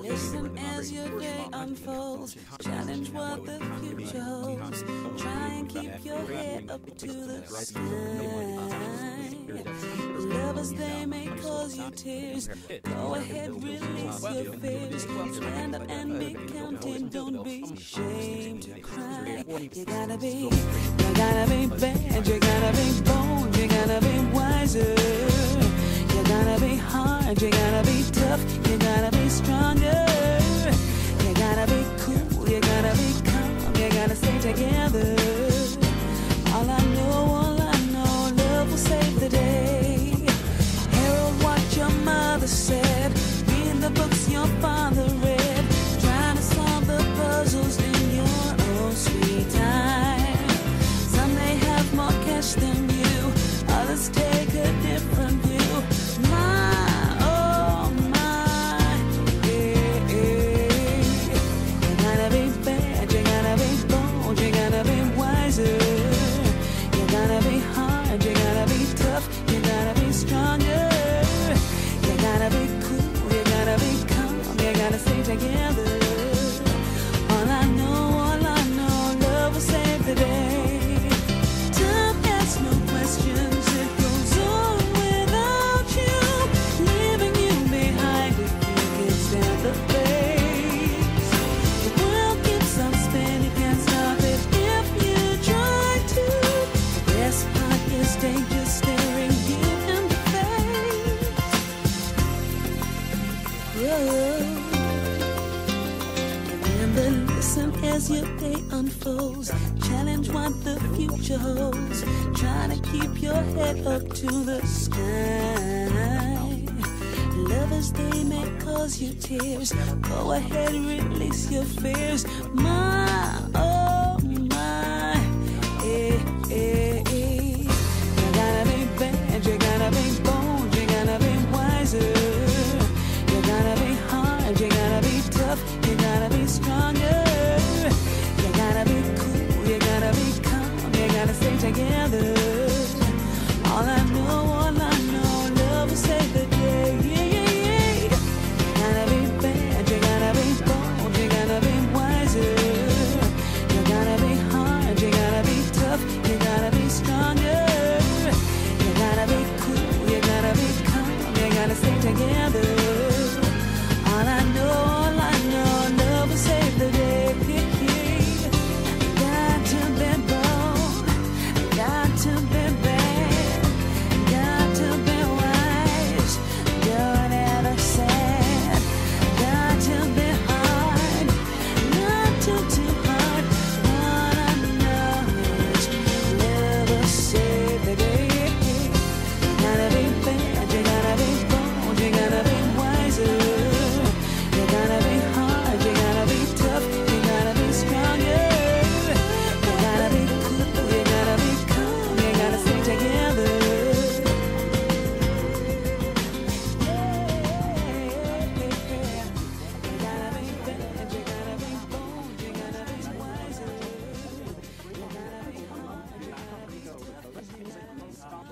Listen as your day unfolds, challenge what the future holds. Try and keep your head up to the sky lovers, they may cause you tears. Go ahead, release your fears. Stand up and be counted. Don't be ashamed to cry. You gotta be, you gotta be bad. You gotta be bold. You gotta be wiser. You gotta be hard. You gotta be tough. You gotta be stronger. You gotta be cool. You gotta be calm. You gotta stay together. All I You gotta be strong. Listen as your day unfolds. Challenge what the future holds. Trying to keep your head up to the sky. Lovers, they may cause you tears. Go ahead, release your fears. My. Oh, together.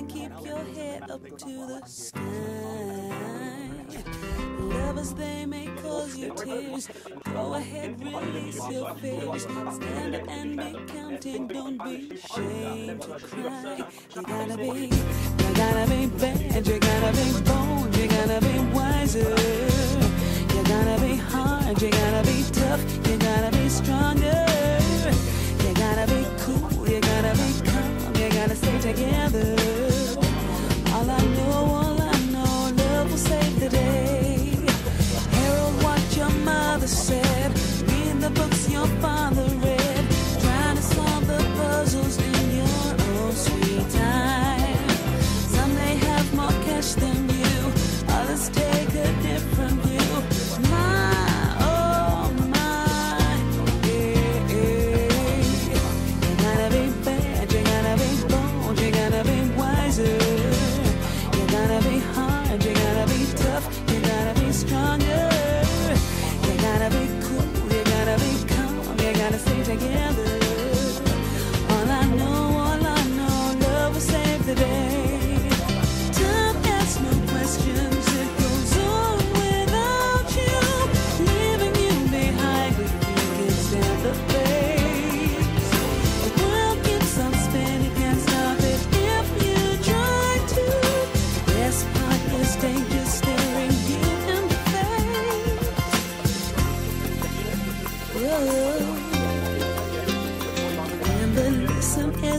and keep your head up to the sky. Lovers, they may cause you tears. Go ahead, release your fears. Stand up and be counting. Don't be ashamed to cry. You gotta be, you gotta be bad. You gotta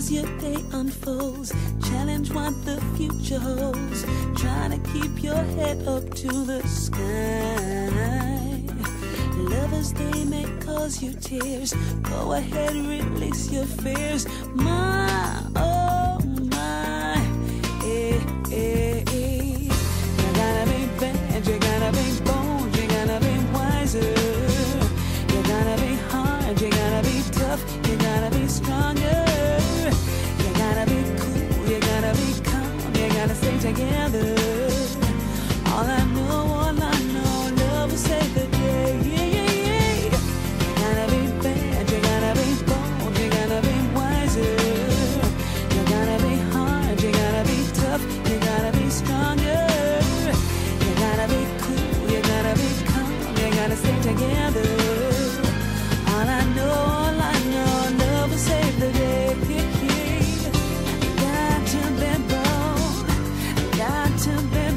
as your day unfolds. Challenge what the future holds. Trying to keep your head up to the sky. Lovers, they may cause you tears. Go ahead, release your fears. My, oh. to build